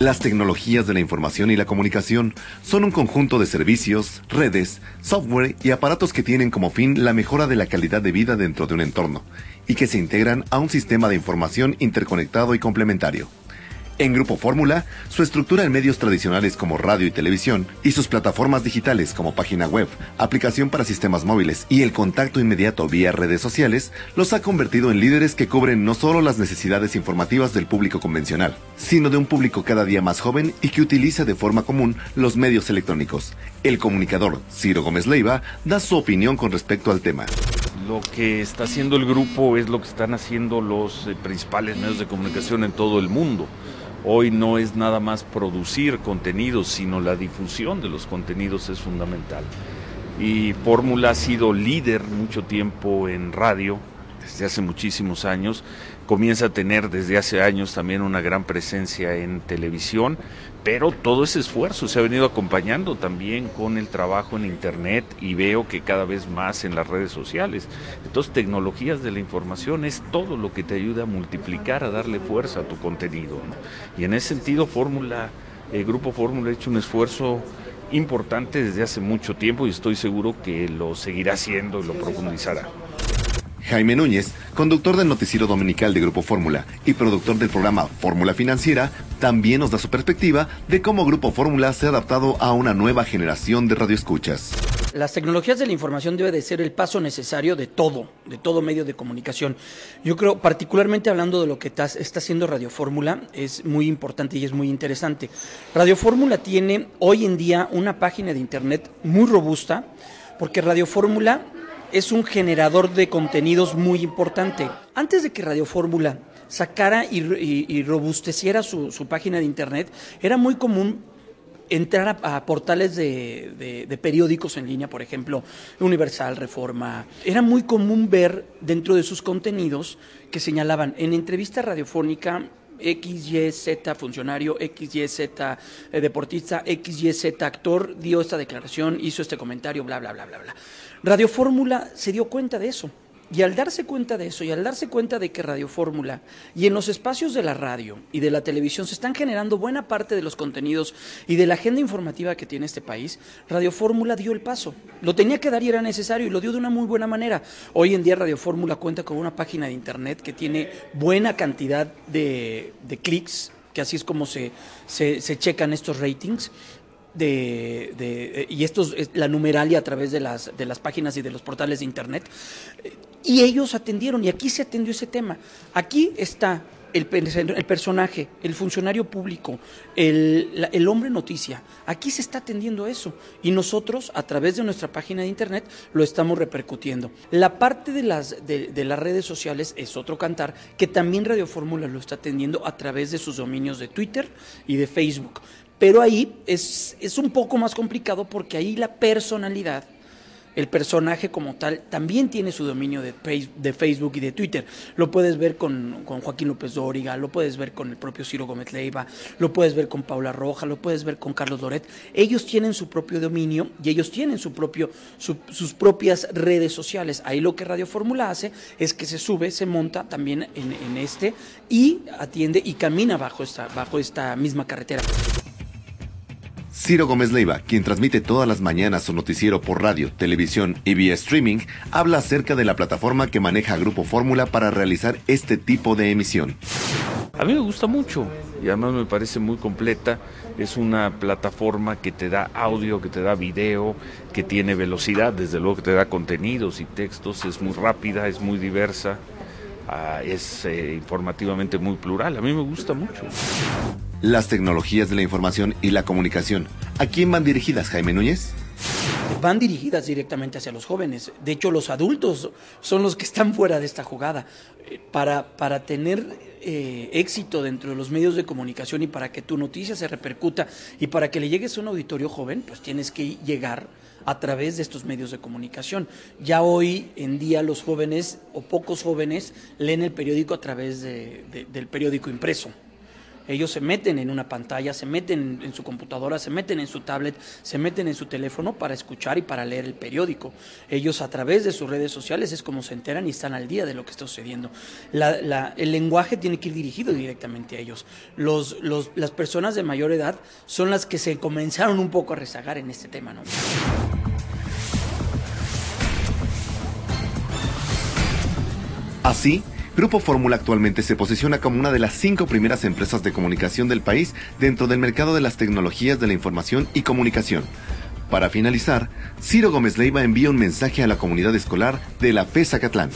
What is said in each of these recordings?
Las tecnologías de la información y la comunicación son un conjunto de servicios, redes, software y aparatos que tienen como fin la mejora de la calidad de vida dentro de un entorno y que se integran a un sistema de información interconectado y complementario. En Grupo Fórmula, su estructura en medios tradicionales como radio y televisión y sus plataformas digitales como página web, aplicación para sistemas móviles y el contacto inmediato vía redes sociales los ha convertido en líderes que cubren no solo las necesidades informativas del público convencional, sino de un público cada día más joven y que utiliza de forma común los medios electrónicos. El comunicador Ciro Gómez Leiva da su opinión con respecto al tema. Lo que está haciendo el grupo es lo que están haciendo los eh, principales medios de comunicación en todo el mundo. Hoy no es nada más producir contenidos, sino la difusión de los contenidos es fundamental. Y Fórmula ha sido líder mucho tiempo en radio, desde hace muchísimos años, comienza a tener desde hace años también una gran presencia en televisión, pero todo ese esfuerzo se ha venido acompañando también con el trabajo en Internet y veo que cada vez más en las redes sociales. Entonces, tecnologías de la información es todo lo que te ayuda a multiplicar, a darle fuerza a tu contenido. Y en ese sentido, Fórmula, el Grupo Fórmula ha hecho un esfuerzo importante desde hace mucho tiempo y estoy seguro que lo seguirá haciendo y lo profundizará. Jaime Núñez, conductor del noticiero dominical de Grupo Fórmula y productor del programa Fórmula Financiera, también nos da su perspectiva de cómo Grupo Fórmula se ha adaptado a una nueva generación de radioescuchas. Las tecnologías de la información debe de ser el paso necesario de todo, de todo medio de comunicación. Yo creo, particularmente hablando de lo que está, está haciendo Radio Fórmula, es muy importante y es muy interesante. Radio Fórmula tiene hoy en día una página de internet muy robusta, porque Radio Fórmula es un generador de contenidos muy importante. Antes de que Radio Fórmula sacara y, robusteciera su, página de internet, era muy común entrar a, portales de, periódicos en línea, por ejemplo, Universal, Reforma. Era muy común ver dentro de sus contenidos que señalaban en entrevista radiofónica XYZ funcionario, XYZ eh, deportista, XYZ actor dio esta declaración, hizo este comentario, bla, bla, bla, bla, bla. Radio Fórmula se dio cuenta de eso. Y al darse cuenta de eso, y al darse cuenta de que Radio Fórmula y en los espacios de la radio y de la televisión se están generando buena parte de los contenidos y de la agenda informativa que tiene este país, Radio Fórmula dio el paso. Lo tenía que dar y era necesario y lo dio de una muy buena manera. Hoy en día Radio Fórmula cuenta con una página de internet que tiene buena cantidad de, clics, que así es como se, se, se checan estos ratings de, de, y esto es la numeralia a través de las, de las páginas y de los portales de Internet. Y ellos atendieron, y aquí se atendió ese tema. Aquí está el, personaje, el funcionario público, el, hombre noticia. Aquí se está atendiendo eso. Y nosotros, a través de nuestra página de Internet, lo estamos repercutiendo. La parte de las, de, las redes sociales es otro cantar, que también Radio Fórmula lo está atendiendo a través de sus dominios de Twitter y de Facebook. Pero ahí es un poco más complicado porque ahí la personalidad el personaje como tal también tiene su dominio de, Facebook y de Twitter. Lo puedes ver con, Joaquín López Dóriga, lo puedes ver con el propio Ciro Gómez Leiva, lo puedes ver con Paula Roja, lo puedes ver con Carlos Loret. Ellos tienen su propio dominio y ellos tienen su propio, sus propias redes sociales. Ahí lo que Radio Fórmula hace es que se sube, se monta también en, en este y atiende y camina bajo esta, bajo esta misma carretera. Ciro Gómez Leiva, quien transmite todas las mañanas su noticiero por radio, televisión y vía streaming, habla acerca de la plataforma que maneja Grupo Fórmula para realizar este tipo de emisión. A mí me gusta mucho y además me parece muy completa. Es una plataforma que te da audio, que te da video, que tiene velocidad, desde luego que te da contenidos y textos, es muy rápida, es muy diversa, ah, es eh, informativamente muy plural. A mí me gusta mucho las tecnologías de la información y la comunicación. ¿A quién van dirigidas, Jaime Núñez? Van dirigidas directamente hacia los jóvenes. De hecho, los adultos son los que están fuera de esta jugada. Eh, para, para tener eh, éxito dentro de los medios de comunicación y para que tu noticia se repercuta y para que le llegues a un auditorio joven, pues tienes que llegar a través de estos medios de comunicación. Ya hoy en día los jóvenes o pocos jóvenes leen el periódico a través del periódico impreso Ellos se meten en una pantalla, se meten en su computadora, se meten en su tablet, se meten en su teléfono para escuchar y para leer el periódico. Ellos a través de sus redes sociales es como se enteran y están al día de lo que está sucediendo. el lenguaje tiene que ir dirigido directamente a ellos. Los, las personas de mayor edad son las que se comenzaron un poco a rezagar en este tema. ¿no? Así, Grupo Fórmula actualmente se posiciona como una de las cinco primeras empresas de comunicación del país dentro del mercado de las tecnologías de la información y comunicación. Para finalizar, Ciro Gómez Leiva envía un mensaje a la comunidad escolar de la FES Acatlán.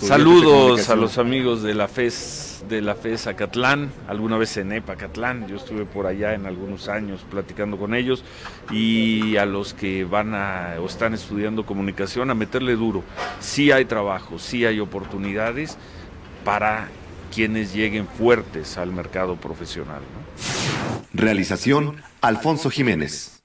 Saludos a los amigos de la FES de la FES Acatlán, alguna vez en Epacatlán, yo estuve por allá en algunos años platicando con ellos y a los que van a o están estudiando comunicación a meterle duro. Sí hay trabajo, sí hay oportunidades para quienes lleguen fuertes al mercado profesional. Realización Alfonso Jiménez.